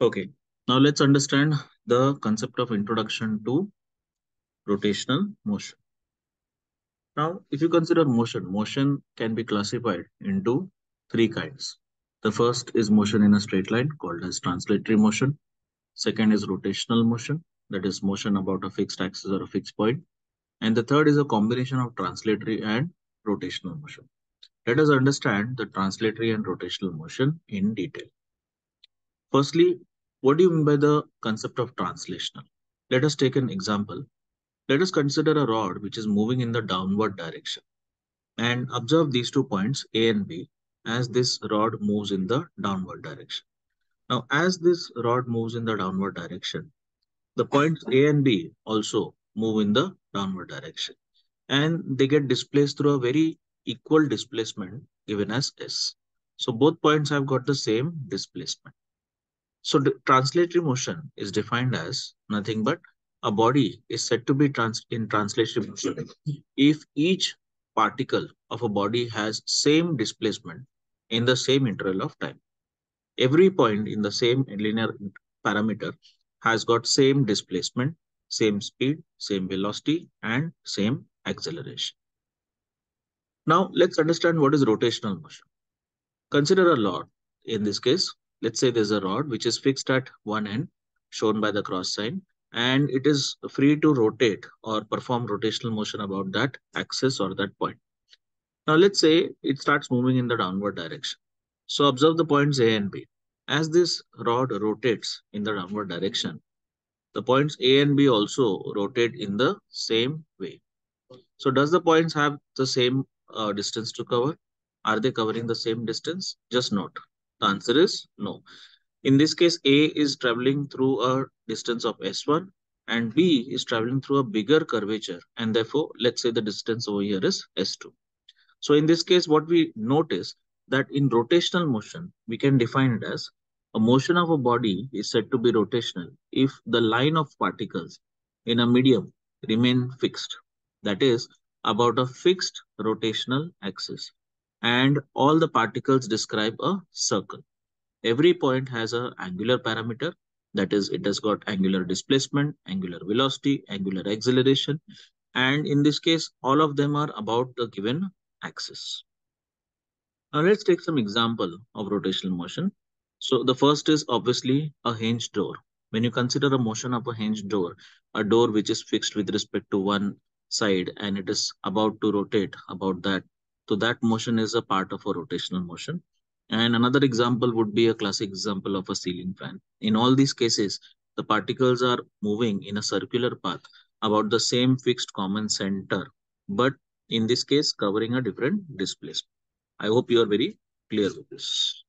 Okay, now let's understand the concept of introduction to rotational motion. Now, if you consider motion, motion can be classified into three kinds. The first is motion in a straight line called as translatory motion. Second is rotational motion, that is motion about a fixed axis or a fixed point. And the third is a combination of translatory and rotational motion. Let us understand the translatory and rotational motion in detail. Firstly, what do you mean by the concept of translational? Let us take an example. Let us consider a rod which is moving in the downward direction. And observe these two points A and B as this rod moves in the downward direction. Now, as this rod moves in the downward direction, the points A and B also move in the downward direction. And they get displaced through a very equal displacement given as S. So both points have got the same displacement. So the translatory motion is defined as nothing but a body is said to be trans in translatory motion if each particle of a body has same displacement in the same interval of time. Every point in the same linear parameter has got same displacement, same speed, same velocity, and same acceleration. Now, let's understand what is rotational motion. Consider a rod. In this case, let's say there's a rod which is fixed at one end, shown by the cross sign, and it is free to rotate or perform rotational motion about that axis or that point. Now, let's say it starts moving in the downward direction. So observe the points A and B. As this rod rotates in the downward direction, the points A and B also rotate in the same way. So does the points have the same uh, distance to cover? Are they covering the same distance? Just note. The answer is no. In this case, A is traveling through a distance of S1 and B is traveling through a bigger curvature. And therefore, let's say the distance over here is S2. So in this case, what we notice that in rotational motion, we can define it as a motion of a body is said to be rotational if the line of particles in a medium remain fixed. That is about a fixed rotational axis and all the particles describe a circle. Every point has an angular parameter, that is, it has got angular displacement, angular velocity, angular acceleration, and in this case, all of them are about the given axis. Now let's take some example of rotational motion. So the first is obviously a hinged door. When you consider a motion of a hinged door, a door which is fixed with respect to one side and it is about to rotate about that so that motion is a part of a rotational motion. And another example would be a classic example of a ceiling fan. In all these cases, the particles are moving in a circular path about the same fixed common center, but in this case, covering a different displacement. I hope you are very clear with this.